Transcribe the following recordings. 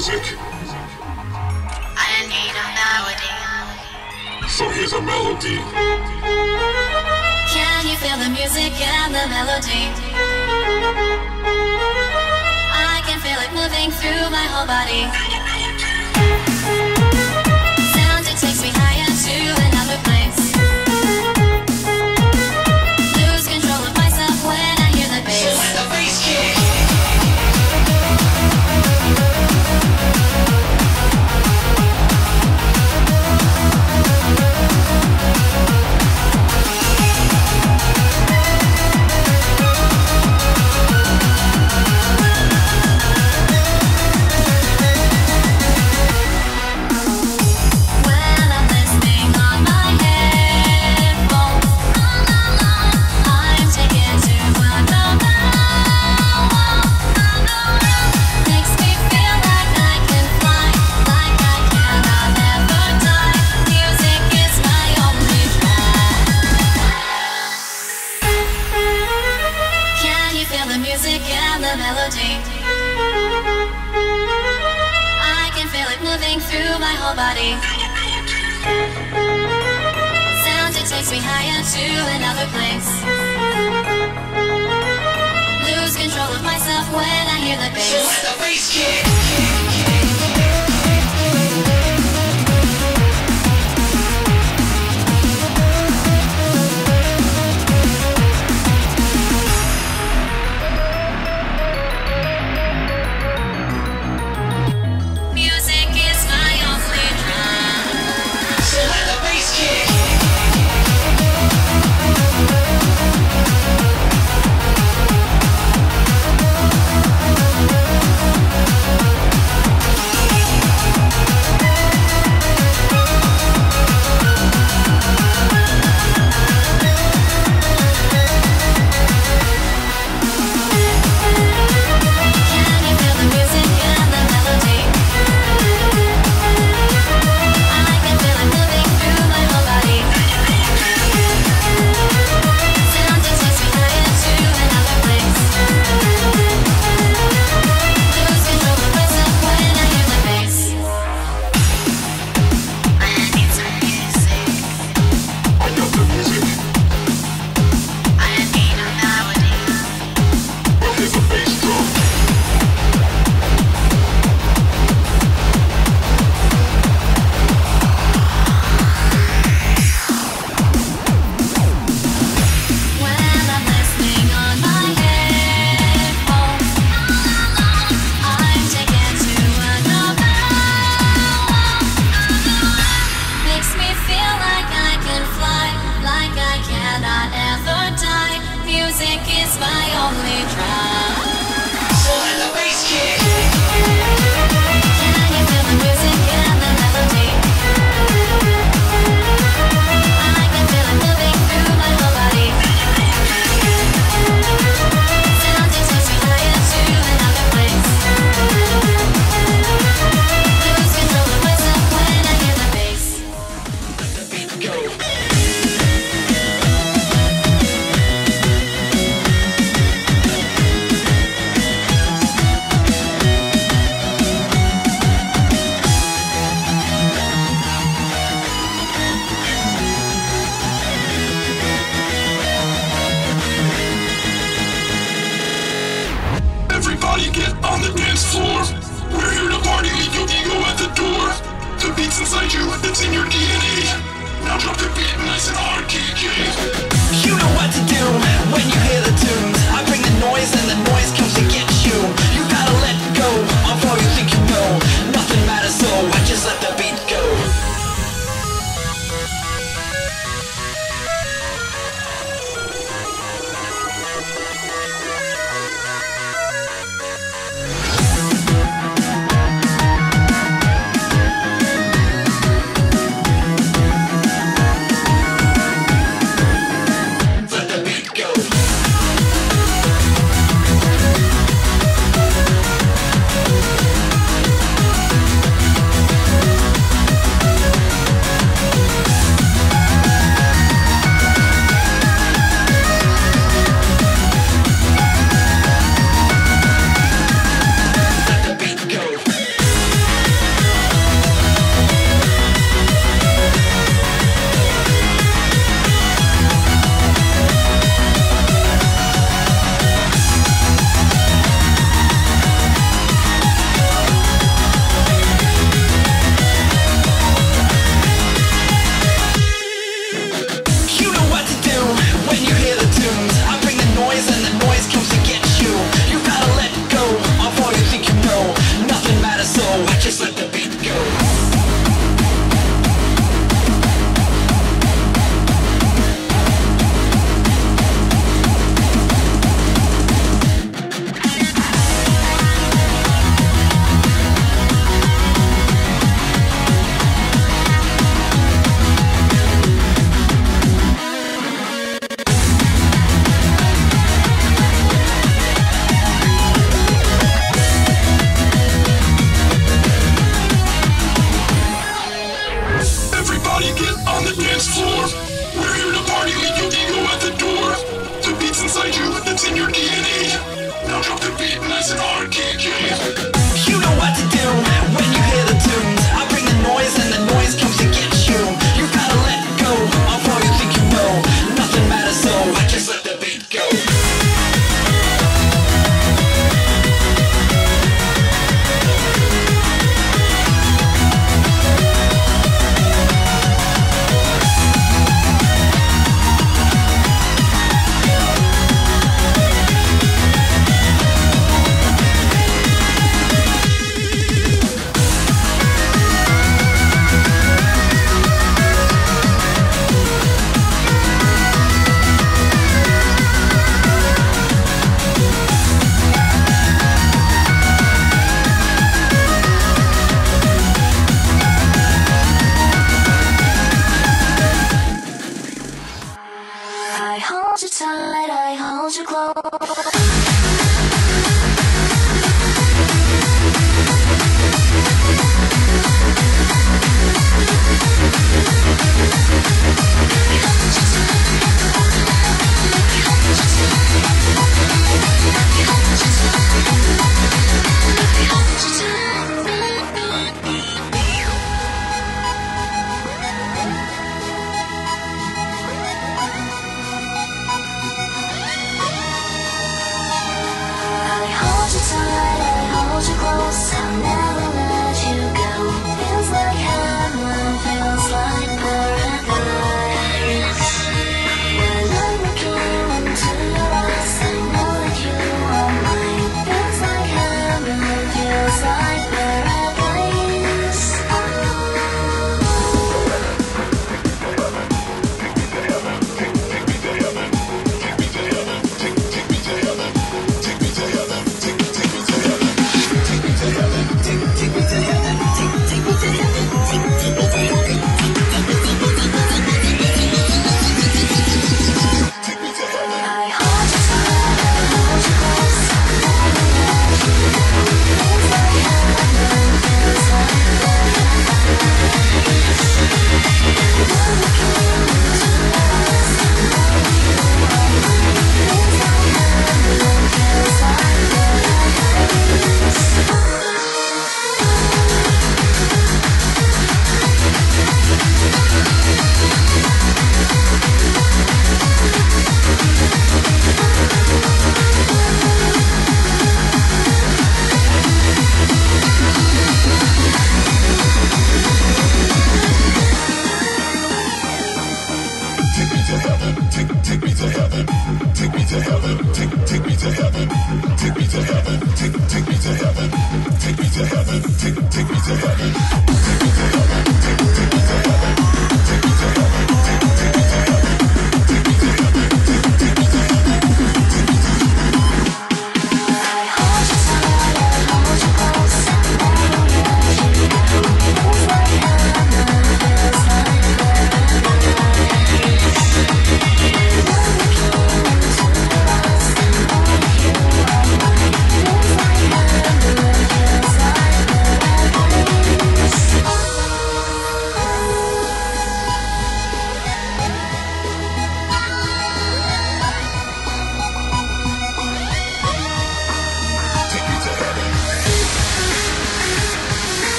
music. I need a melody. So here's a melody. Can you feel the music and the melody? I can feel it moving through my whole body. to another place. Lose control of myself when I hear the bass. So let the bass kick.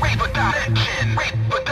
Yeah,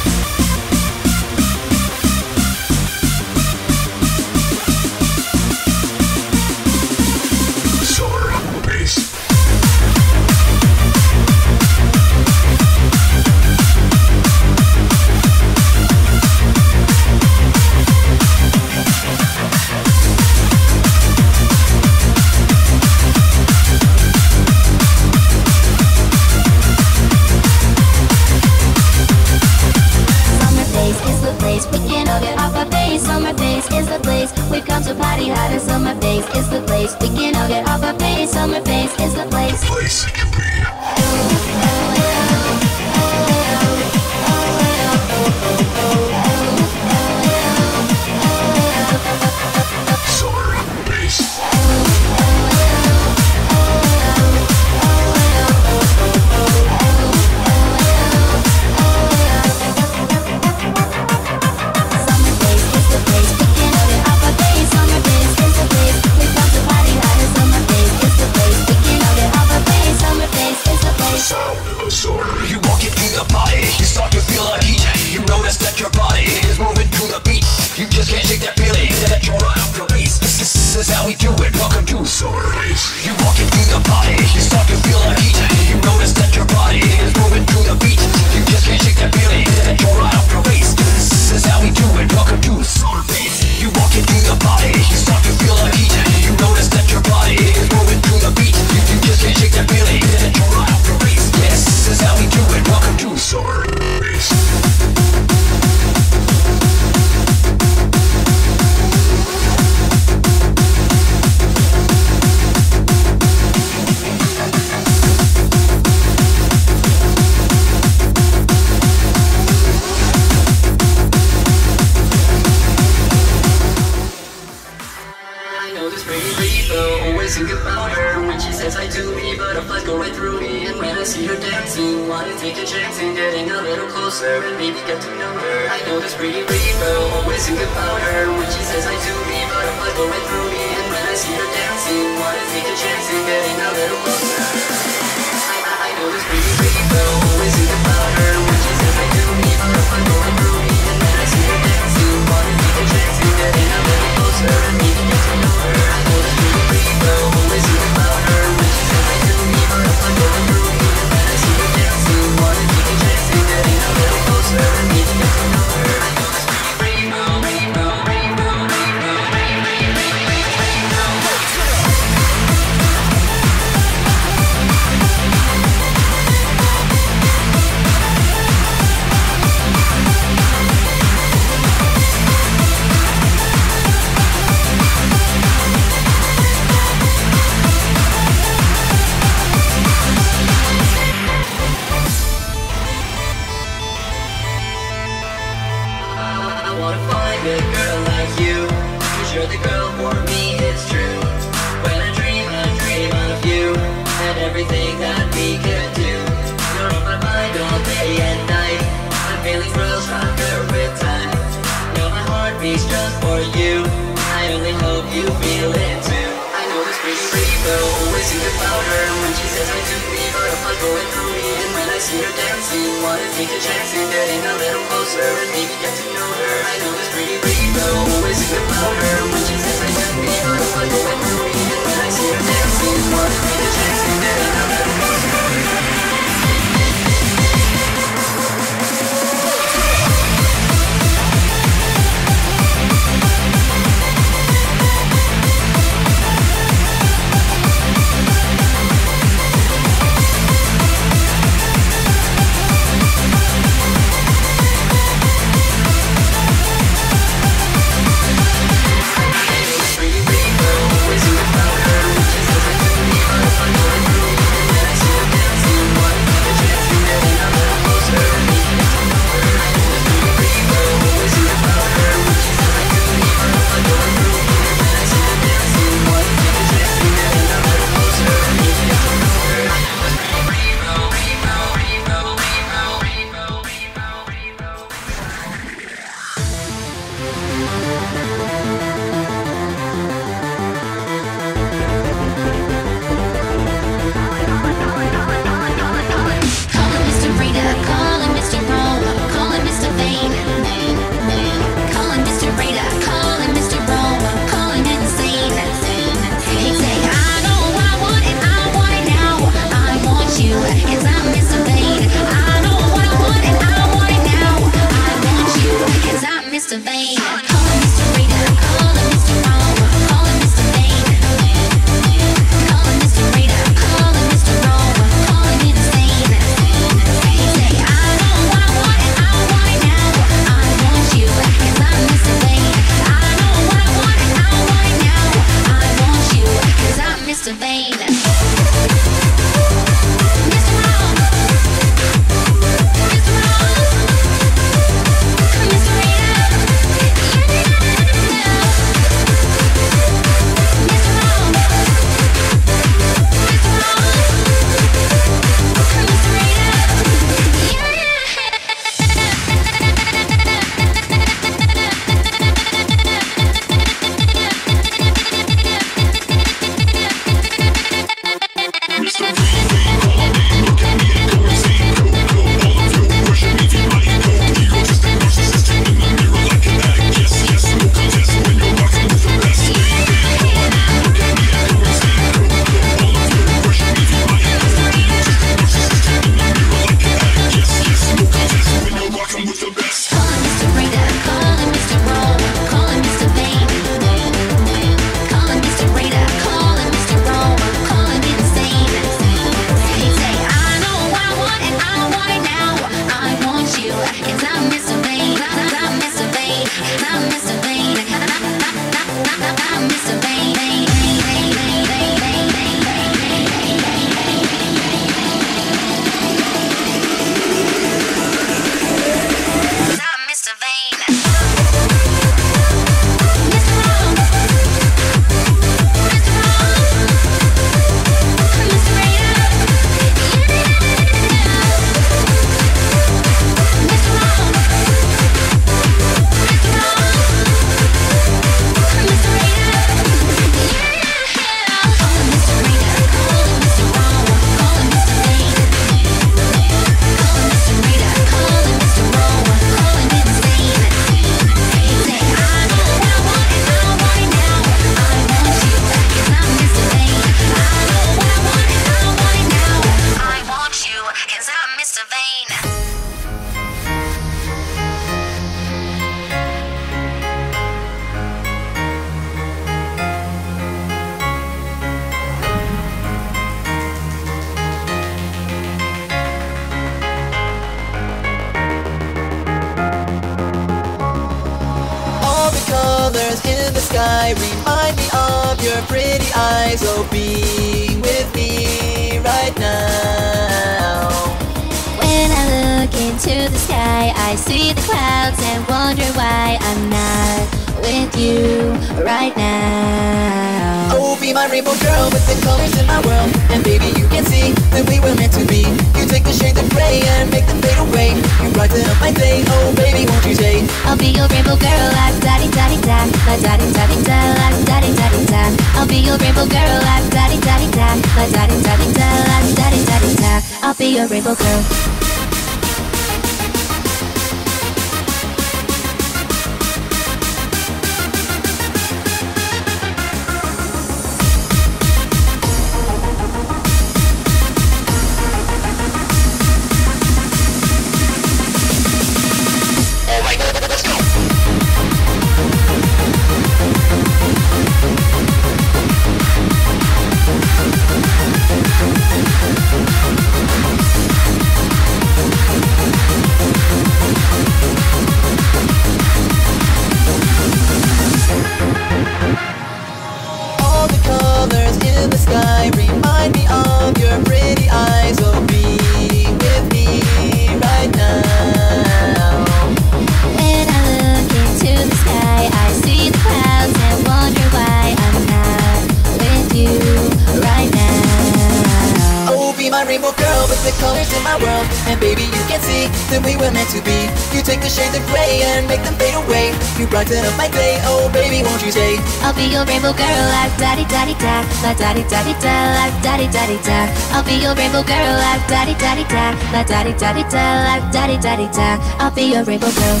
be a rainbow girl.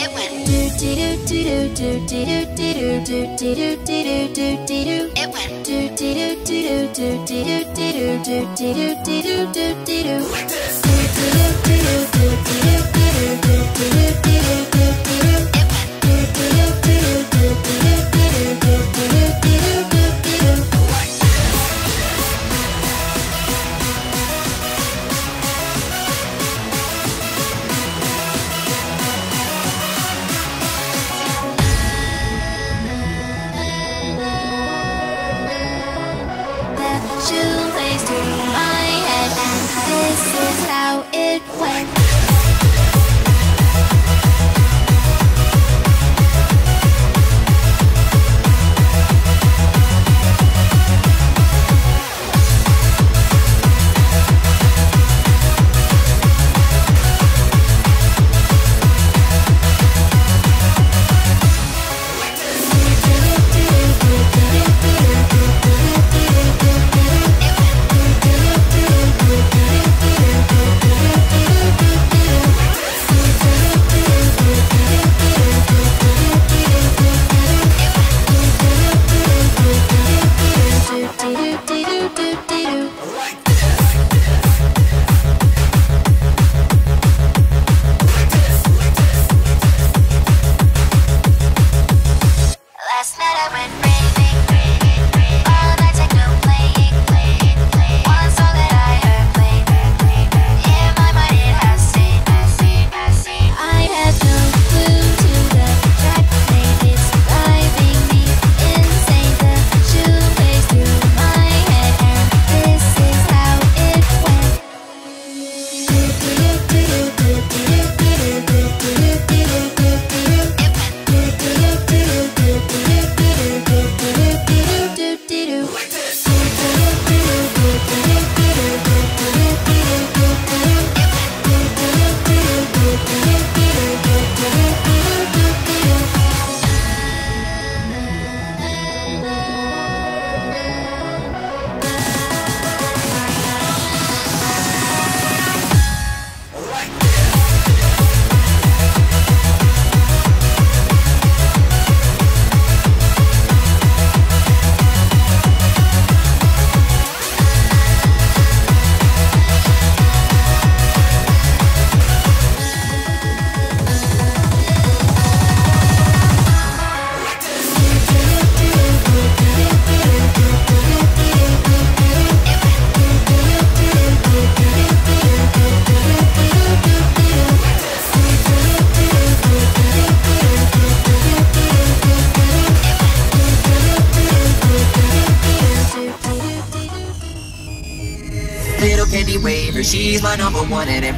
It went. It went.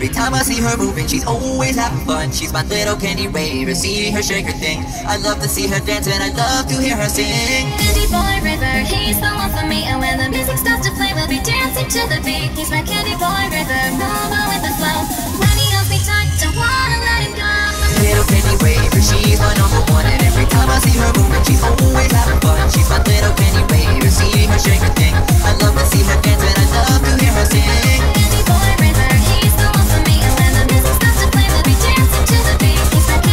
Every time I see her moving, she's always having fun. She's my little candy raver, see her shake her thing. I love to see her dance and I love to hear her sing. Candy boy river, he's the one for me. And when the music starts to play, we'll be dancing to the beat. He's my candy boy river, moving with the flow. When he holds me tight, don't wanna let him go. Little candy raver, she's my number one. And every time I see her moving, she's always having fun. She's my little candy raver, see her shake her thing. I love to see her dance and I love to hear her sing. Candy boy river,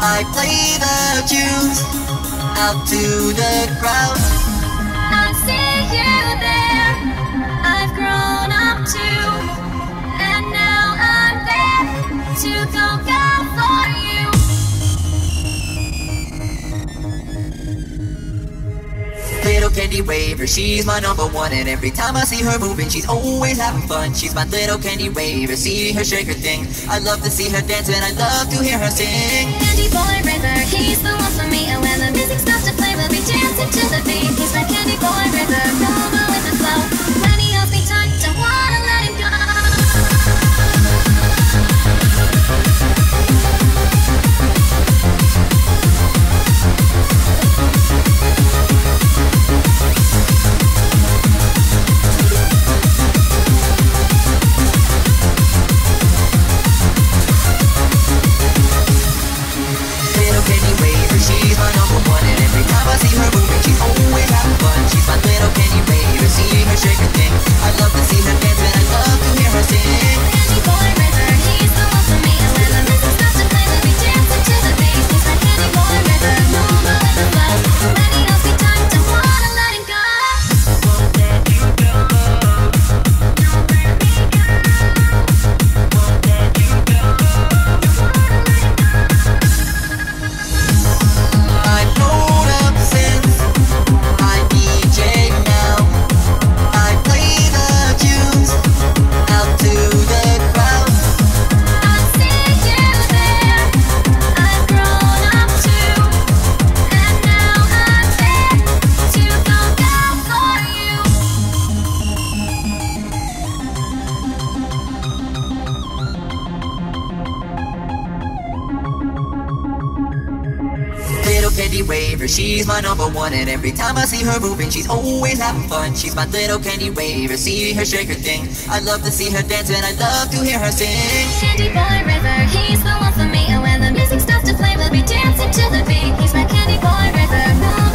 I play the tunes out to the crowd. I see you there. I've grown up too, and now I'm there to go for you. Candy raver, she's my number one. And every time I see her moving, she's always having fun. She's my little candy raver, see her shake her thing. I love to see her dance and I love to hear her sing. Candy boy river, he's the one for me. And when the music starts to play, we'll be dancing to the beat. He's my candy boy river, one. And every time I see her moving, she's always having fun. She's my little candy raver, see her shake her thing. I love to see her dance and I love to hear her sing. Candy boy river, he's the one for me. Oh, and when the music starts to play, we'll be dancing to the beat. He's my candy boy river,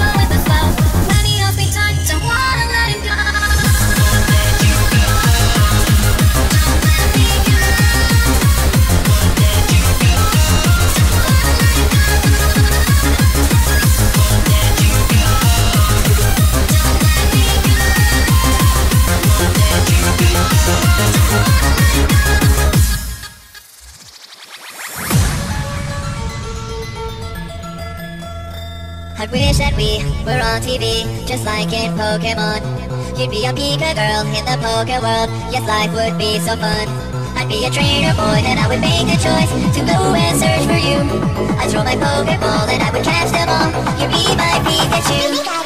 I wish that we were on TV, just like in Pokemon. You'd be a Pika girl in the poker world. Yes, life would be so fun. I'd be a trainer boy, and I would make a choice to go and search for you. I'd throw my Pokeball, and I would catch them all. You'd be my Pikachu.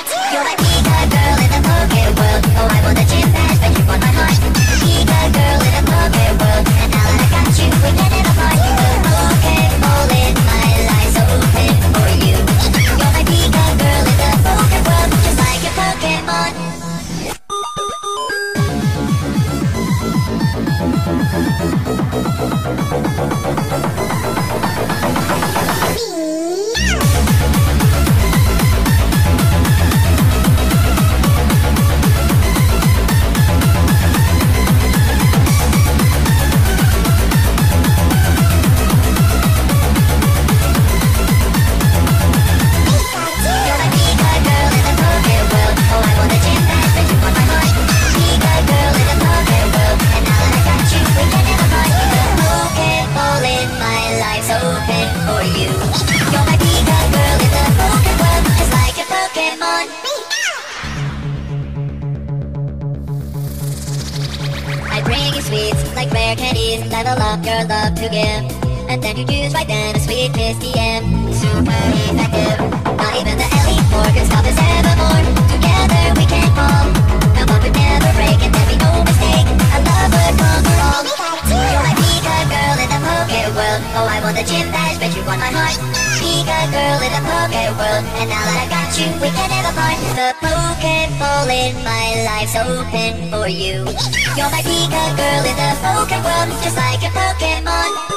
eyes open for you. You're my Pika girl in the Pokemon, just like a Pokemon.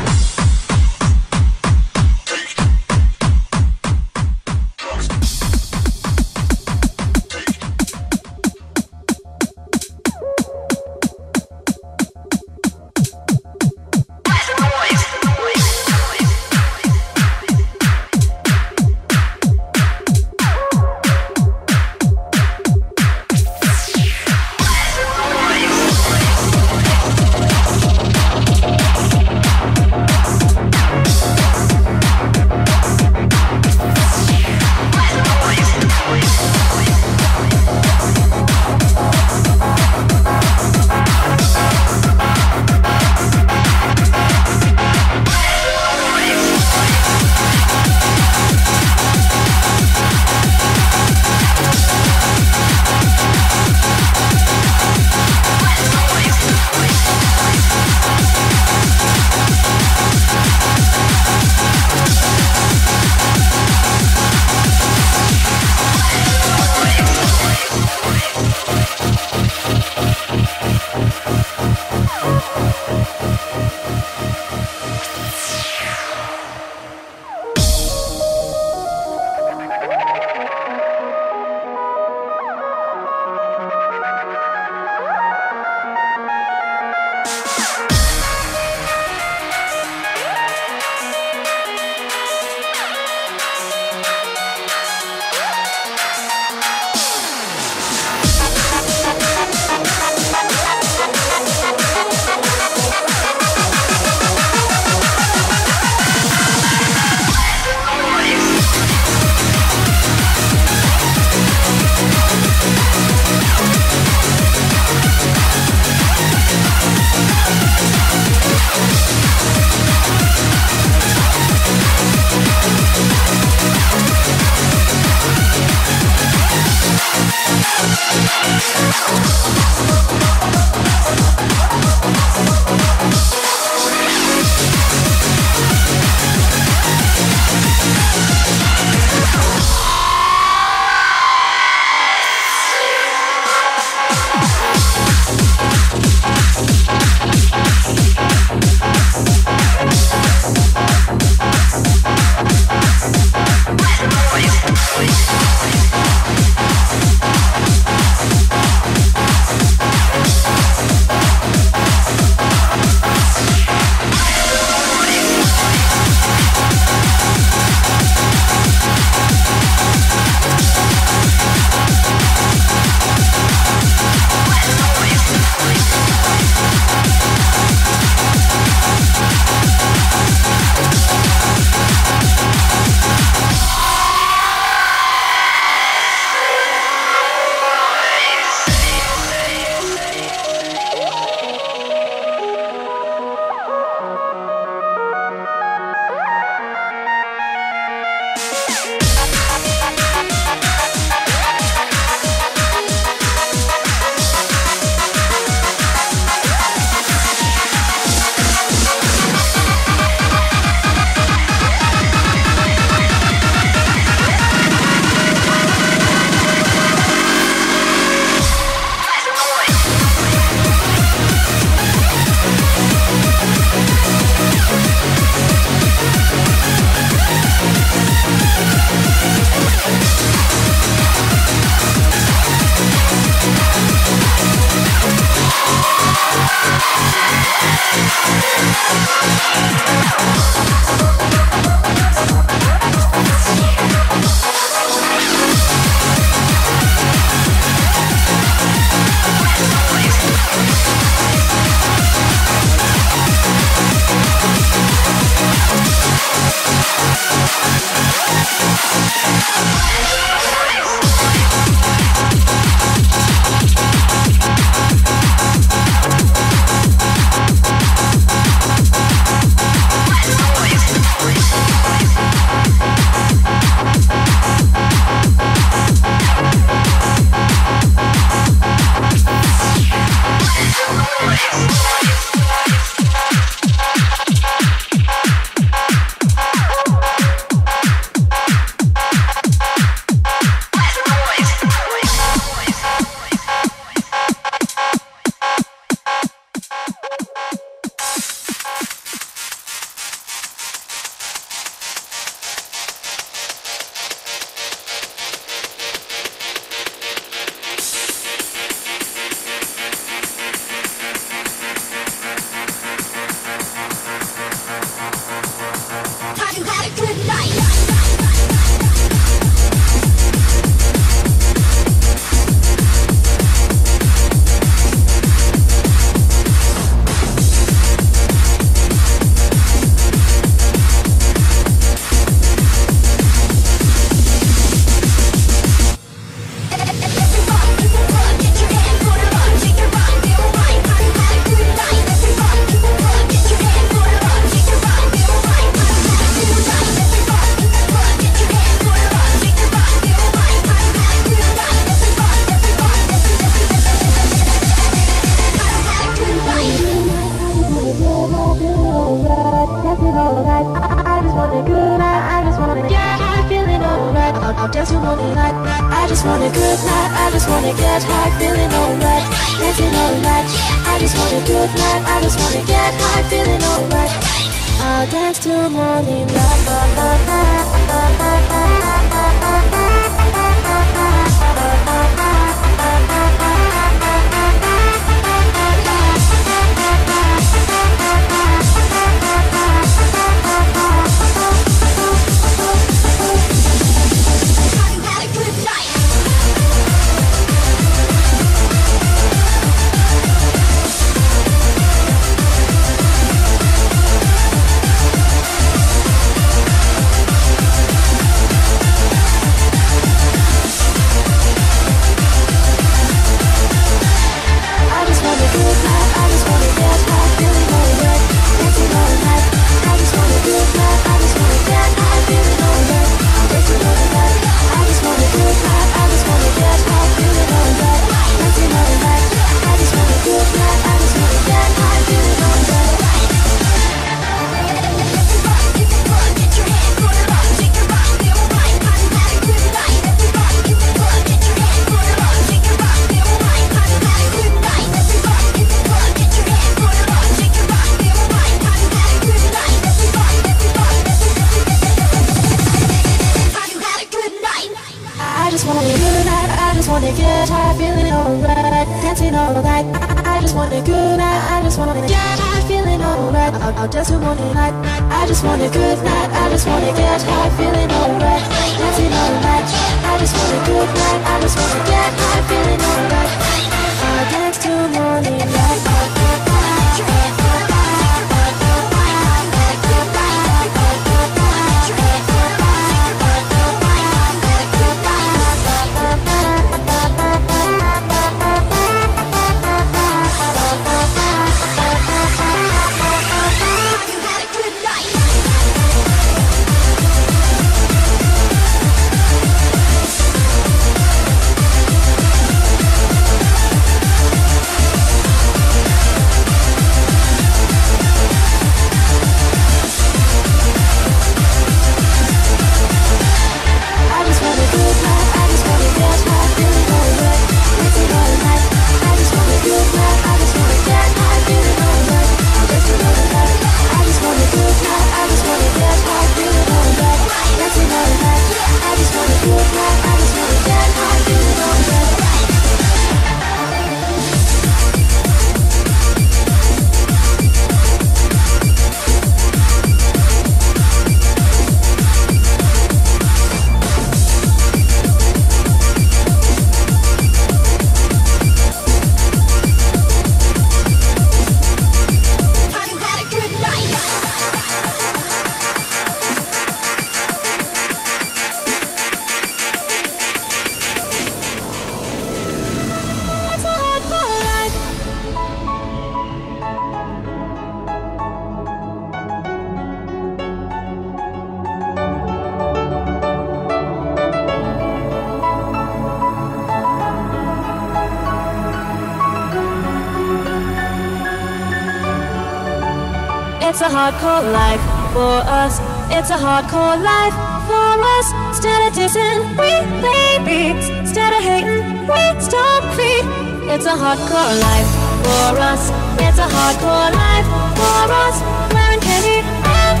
hardcore life for us Wearing candy and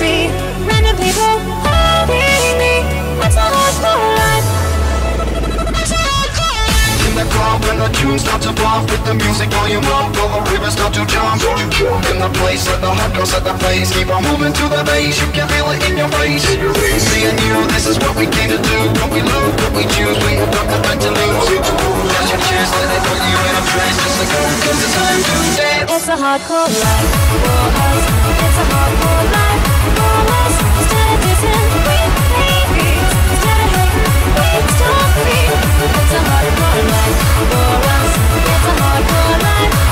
read. Random people helping me. That's a hardcore life. Life. In the club when the tune starts to pop With the music volume up All the rivers start to jump. In the place, let the heart go set the pace Keep on moving to the bass You can feel it in your face. Me and you, this is what we came to do. What we love, what we choose We have talk nothing to lose chance Then put you in a trance Just like, oh, time to dance It's a hardcore life. For us It's a hardcore life for us Instead of dissing, we hate Instead of hating, we It's a hardcore life for us It's a hardcore life.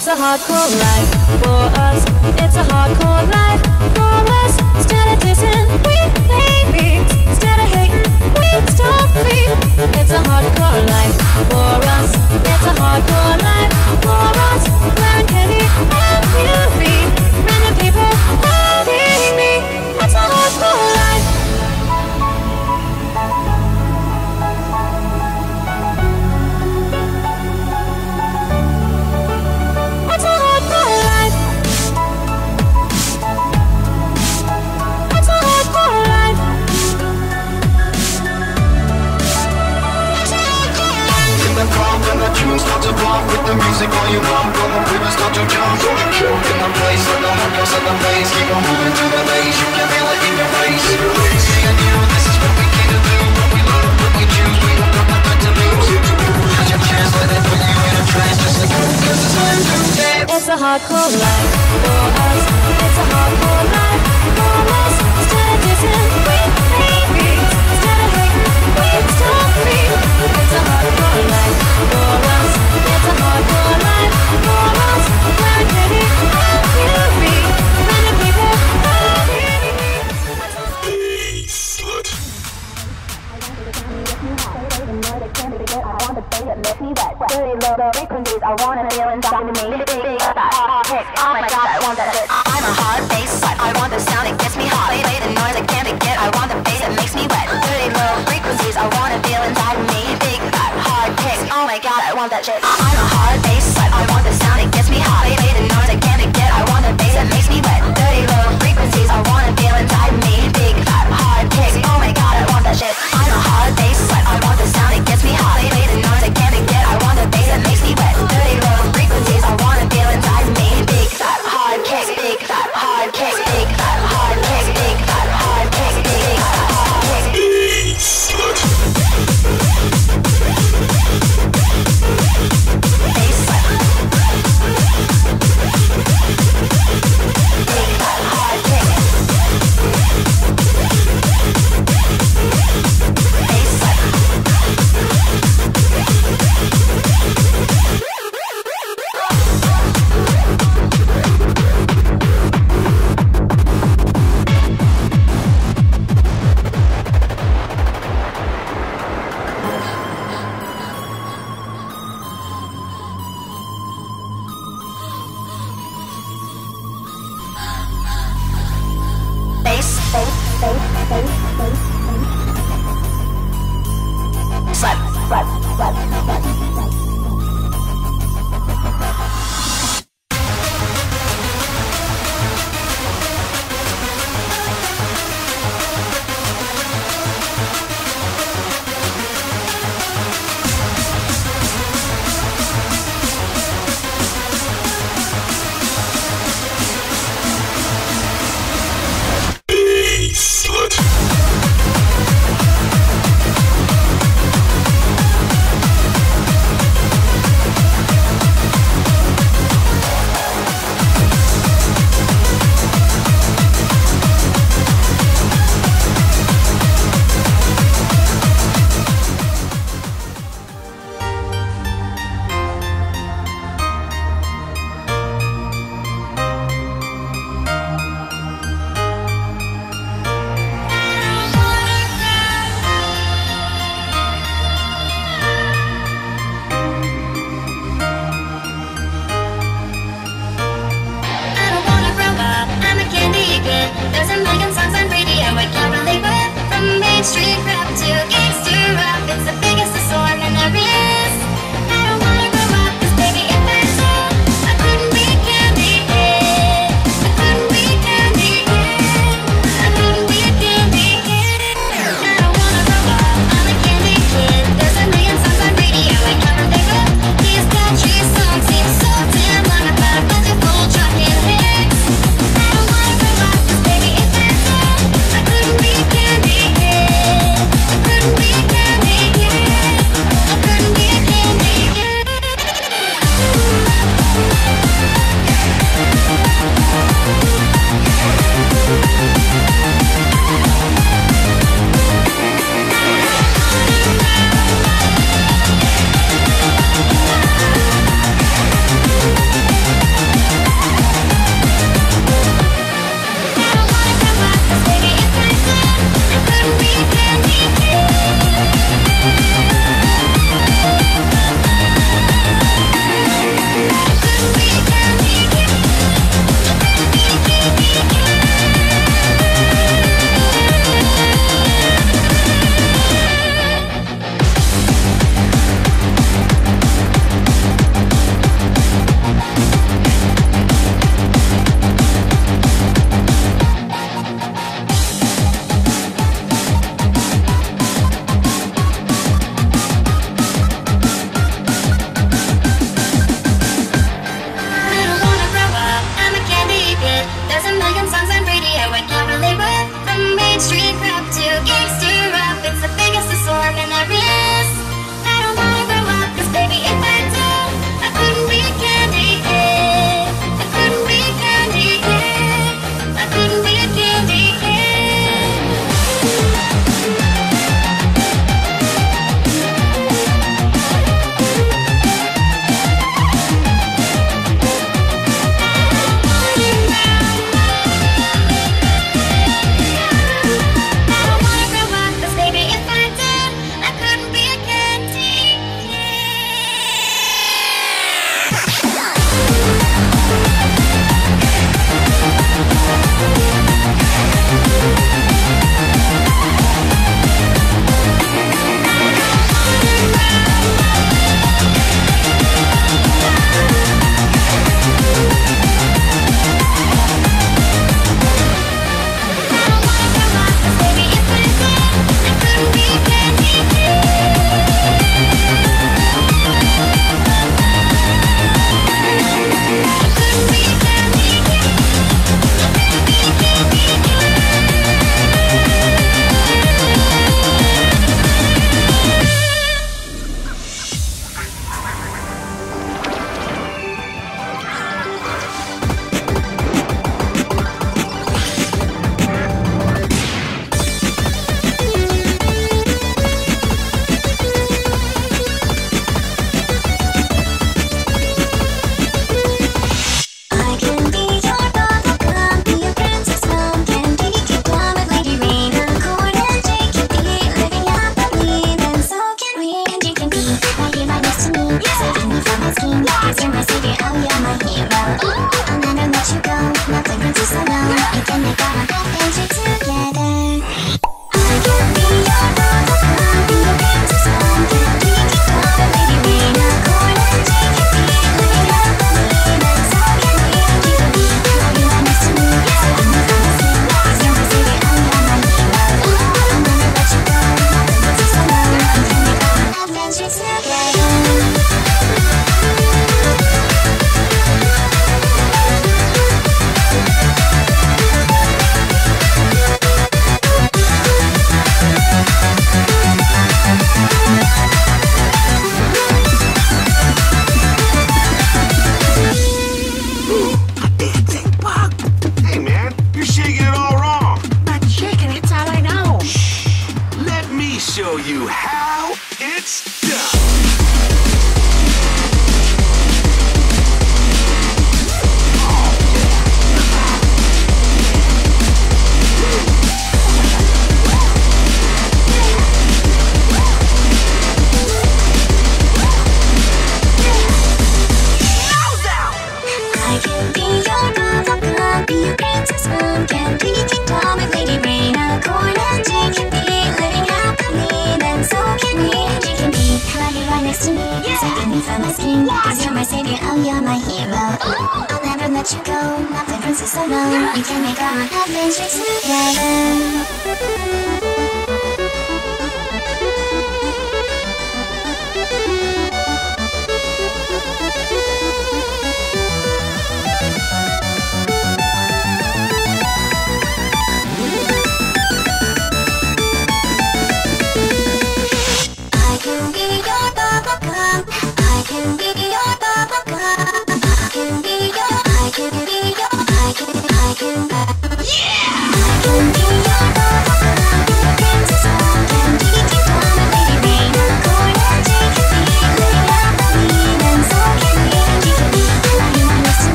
It's a hardcore life for us. It's a hardcore life for us. Instead of dissing, we hate. Instead of hating, we stop beat. It's a hardcore life for us. It's a hardcore life for us. Wearing candy and beauty. Many people.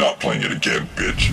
Not playing it again, bitch.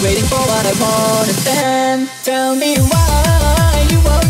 waiting for what I want, and then tell me why you want.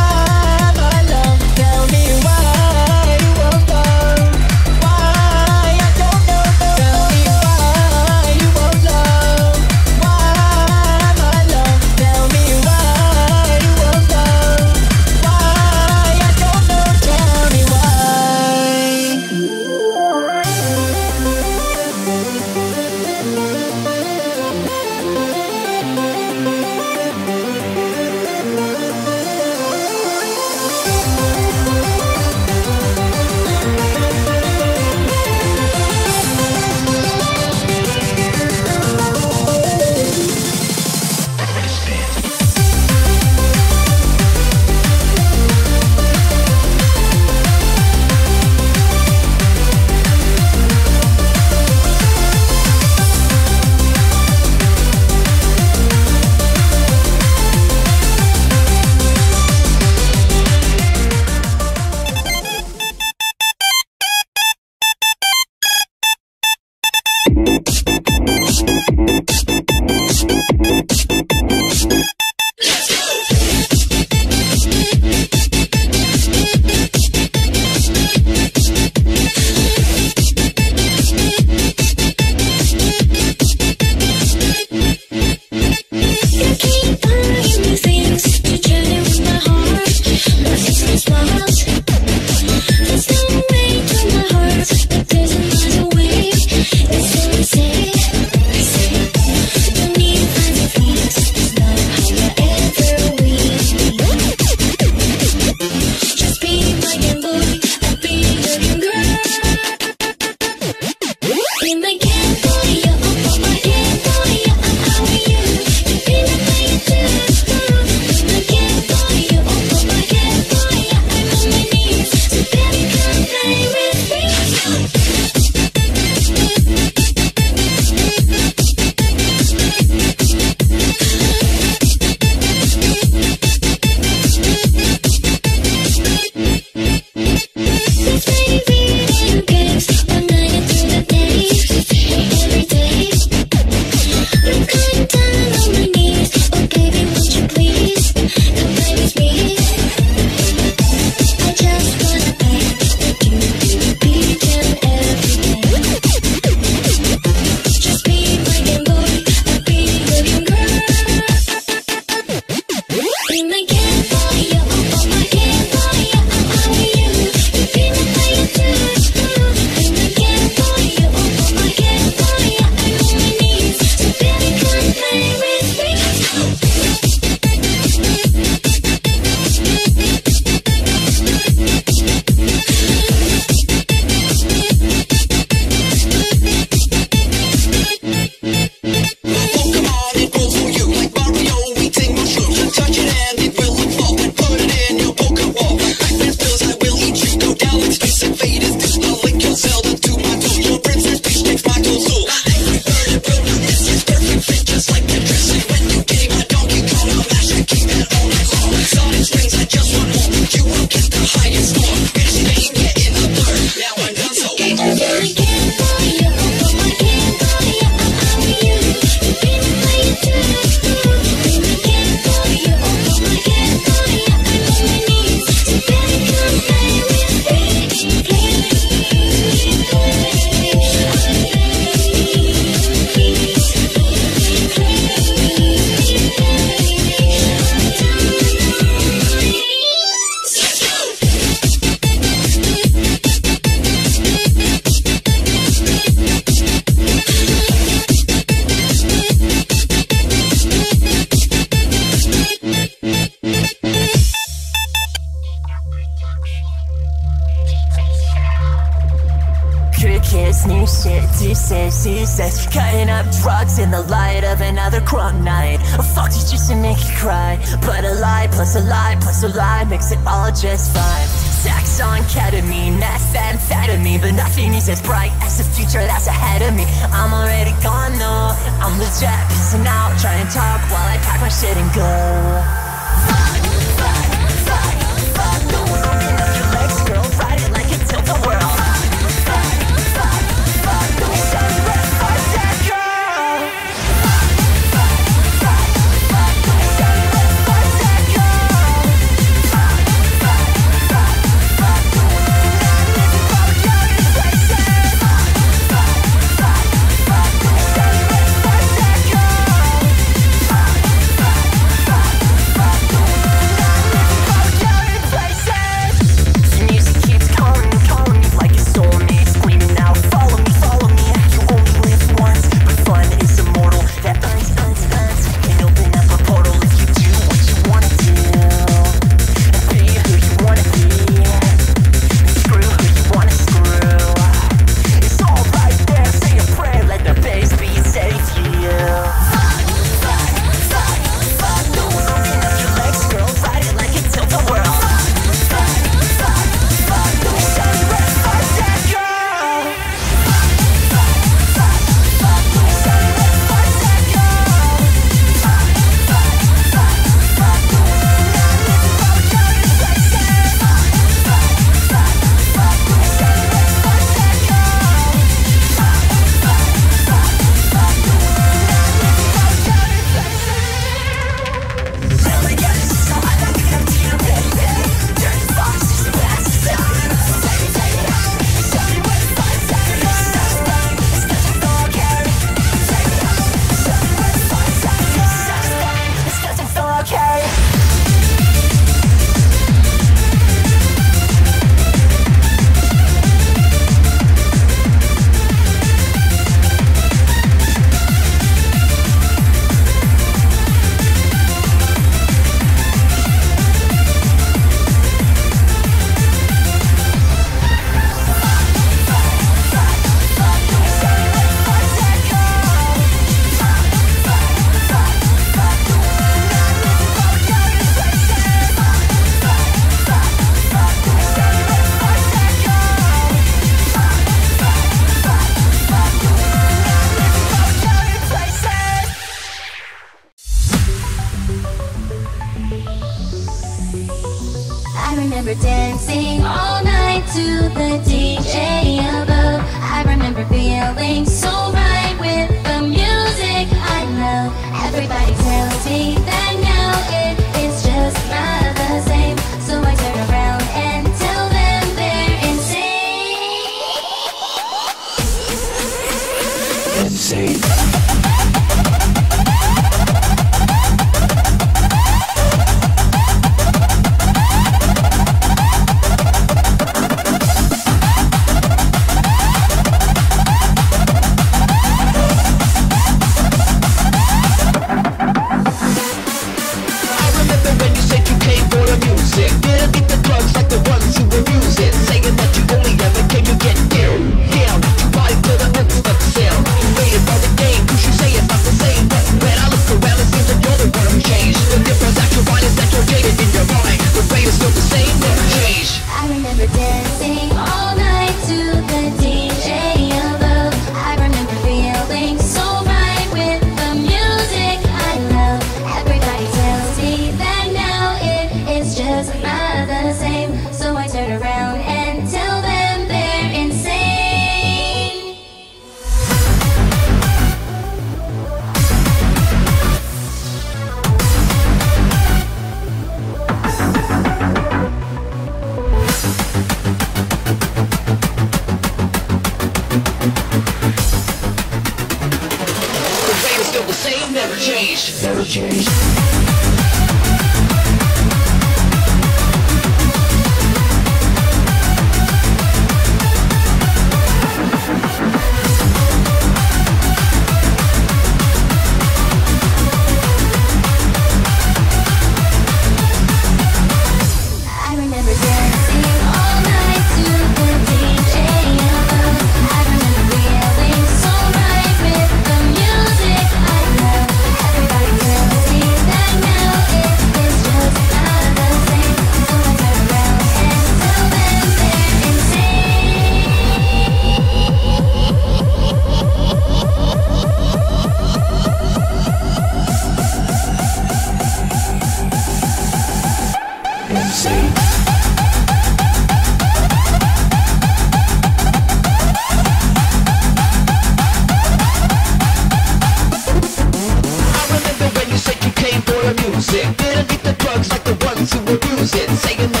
music. Didn't need the drugs like the ones who abuse it. Saying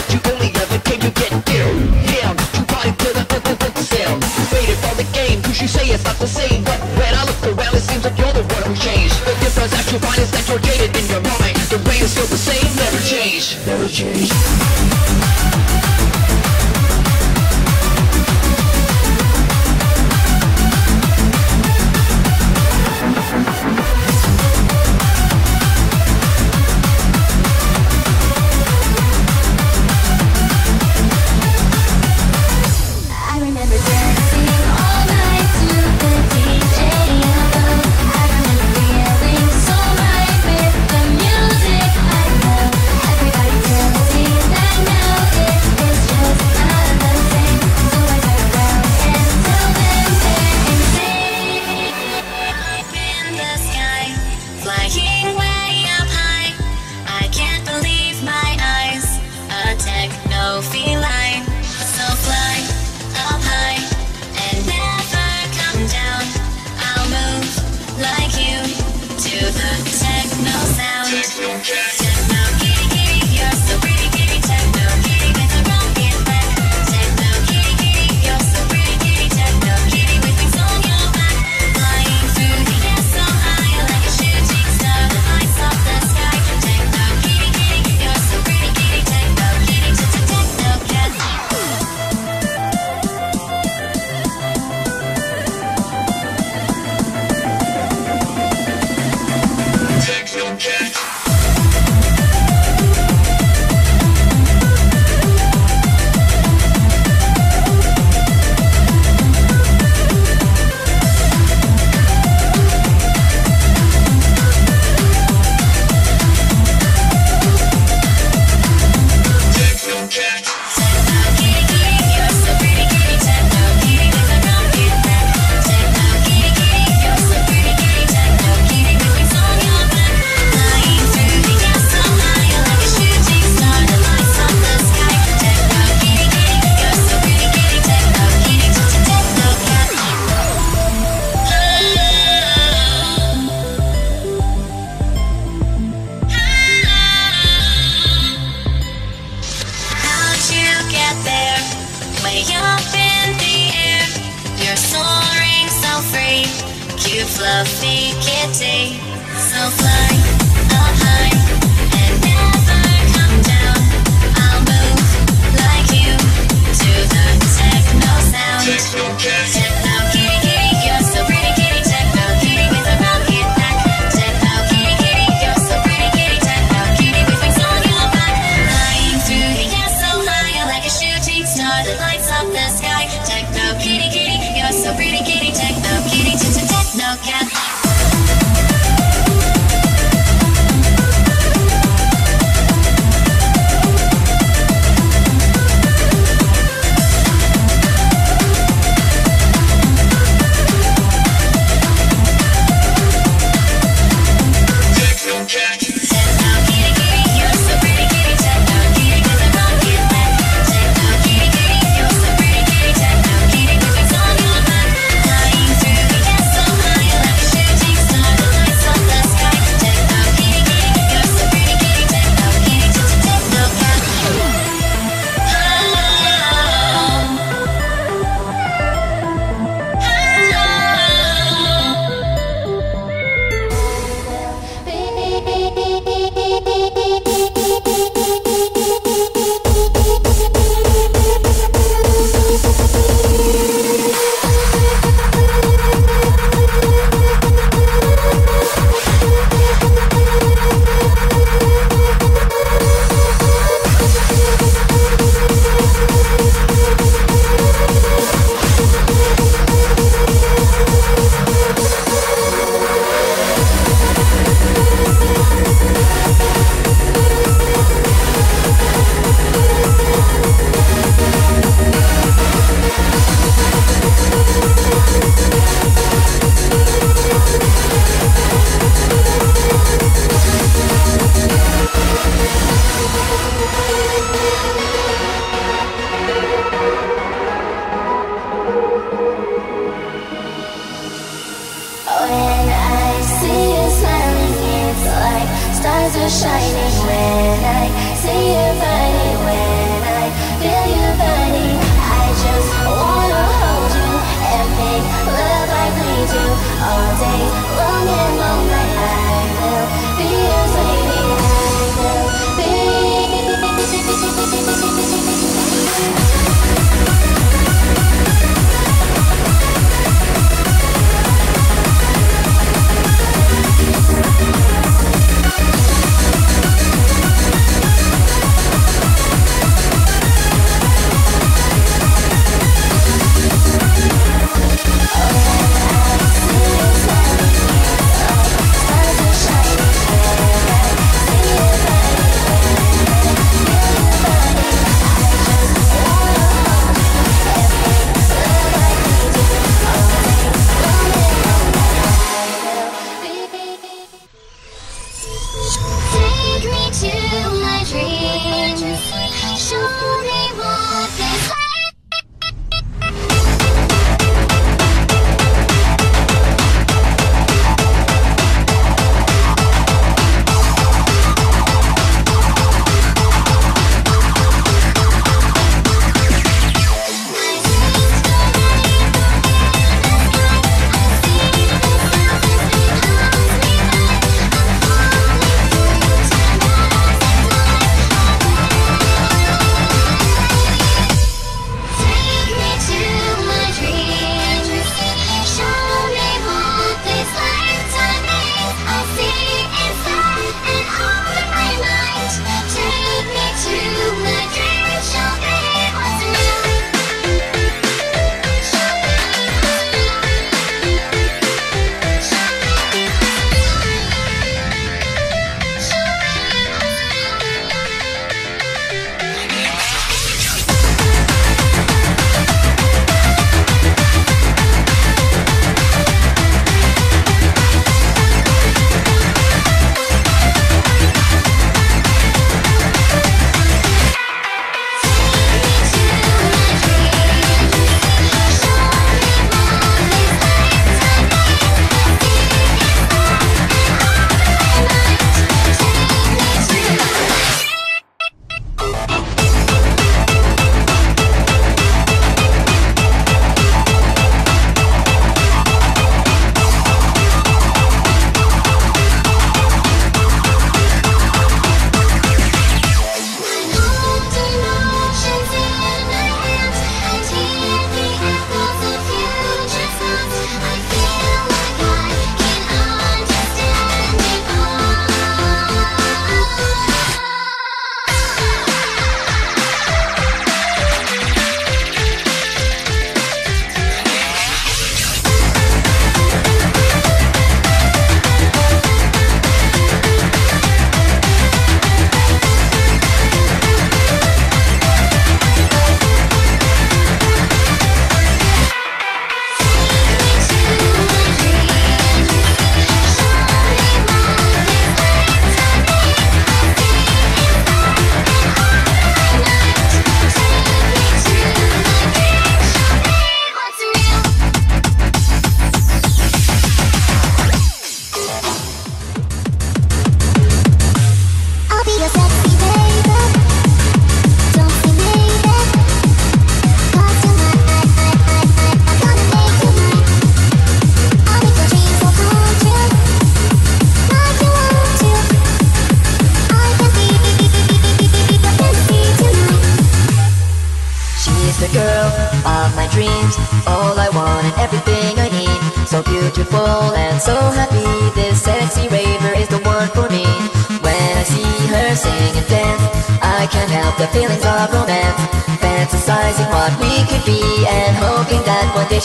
are shining. When I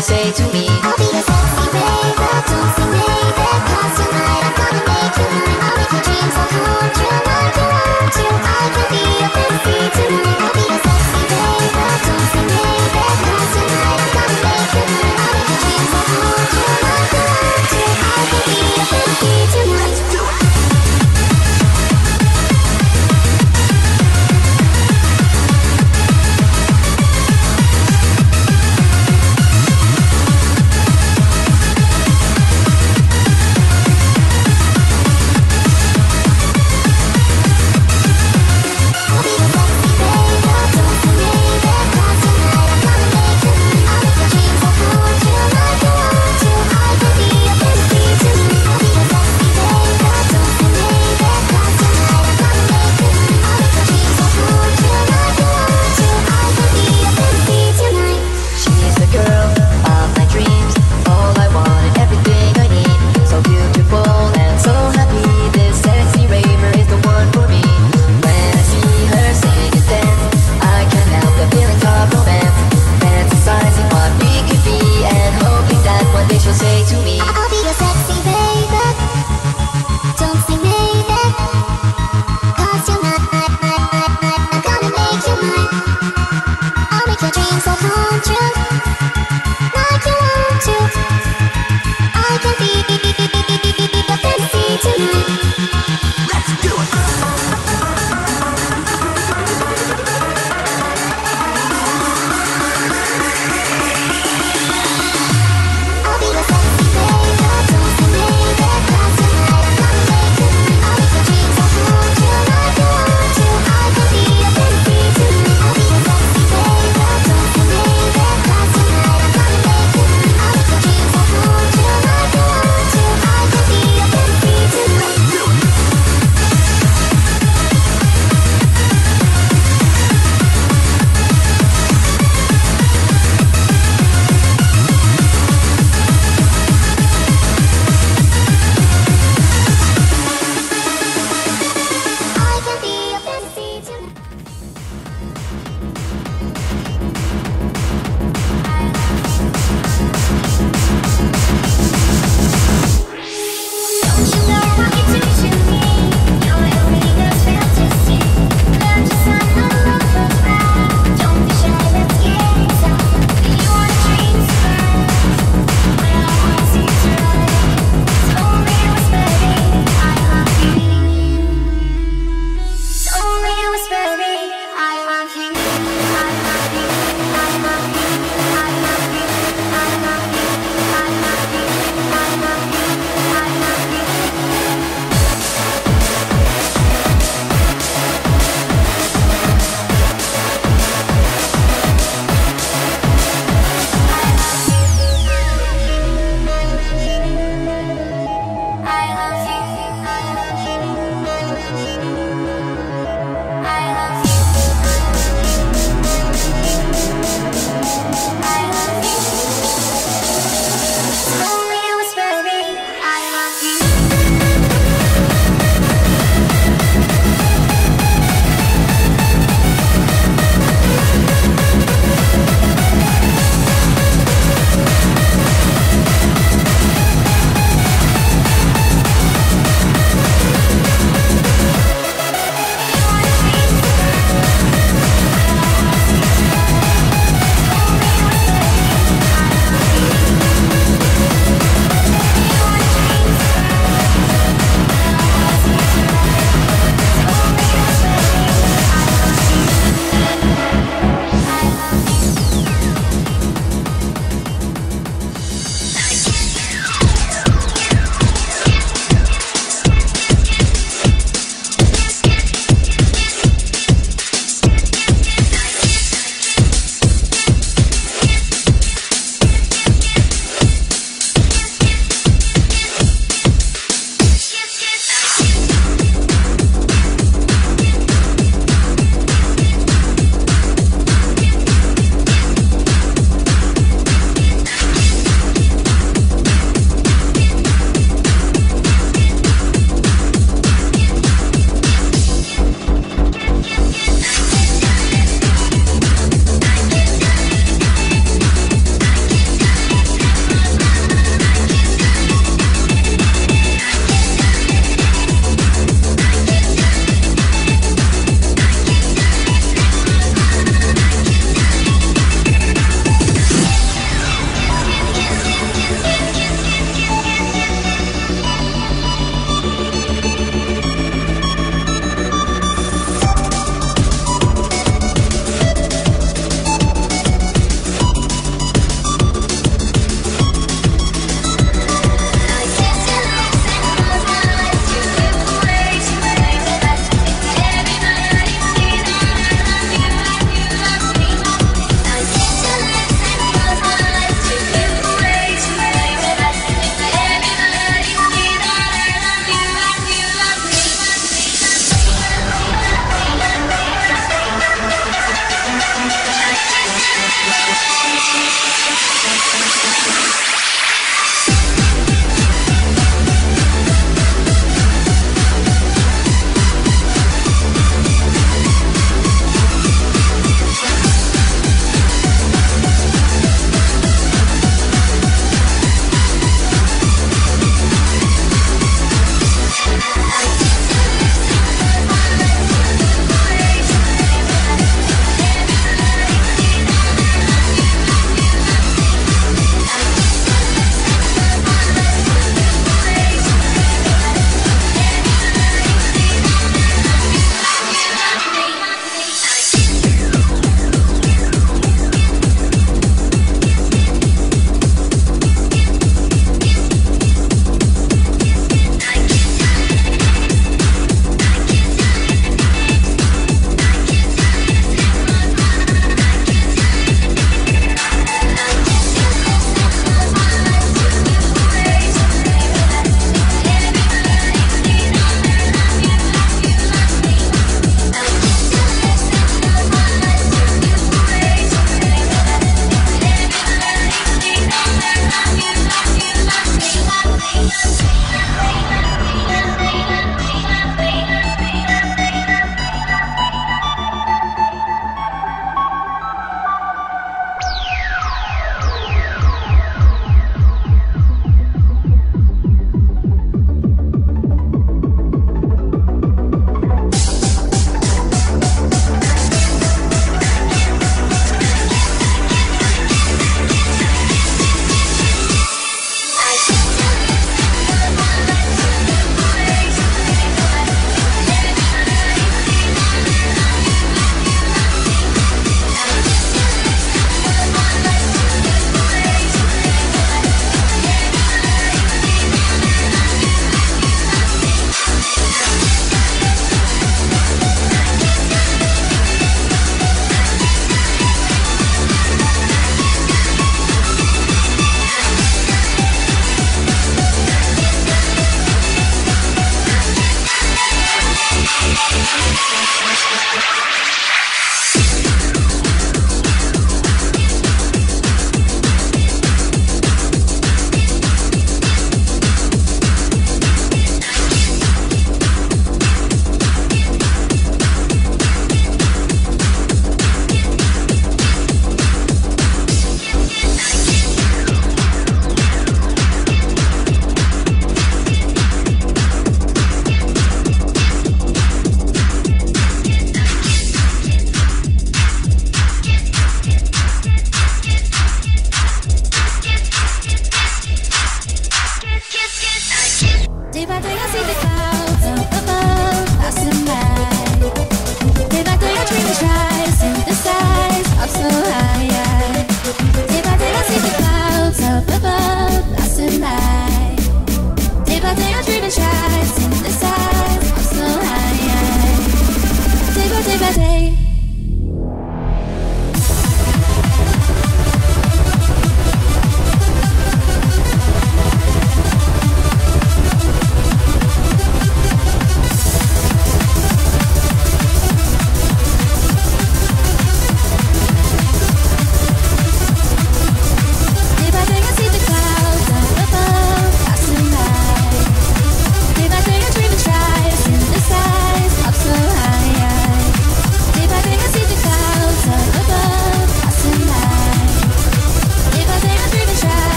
say to me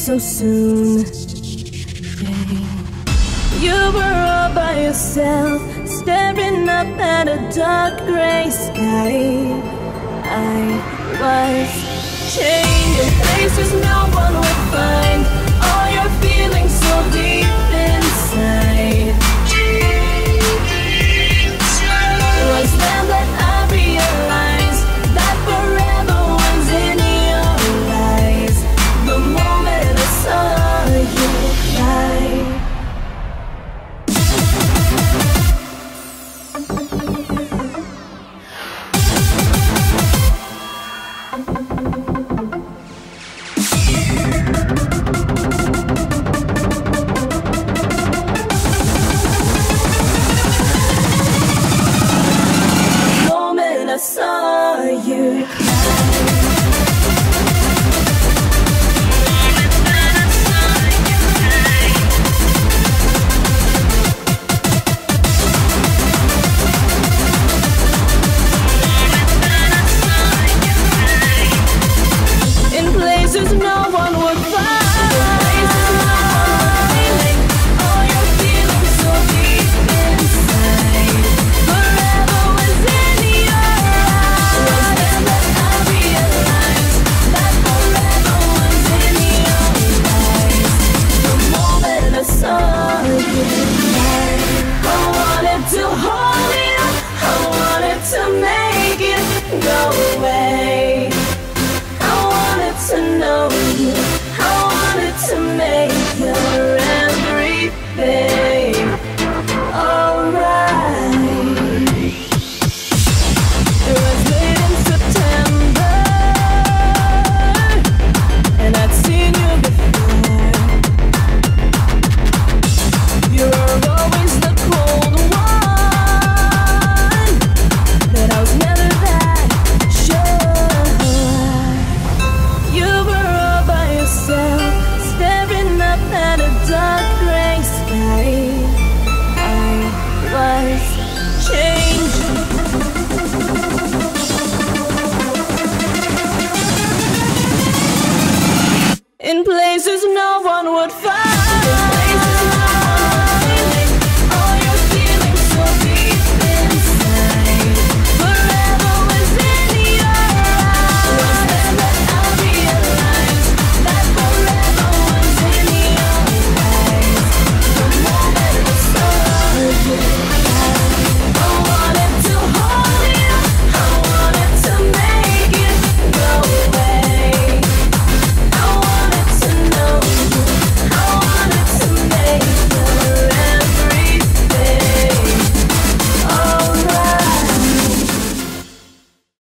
so soon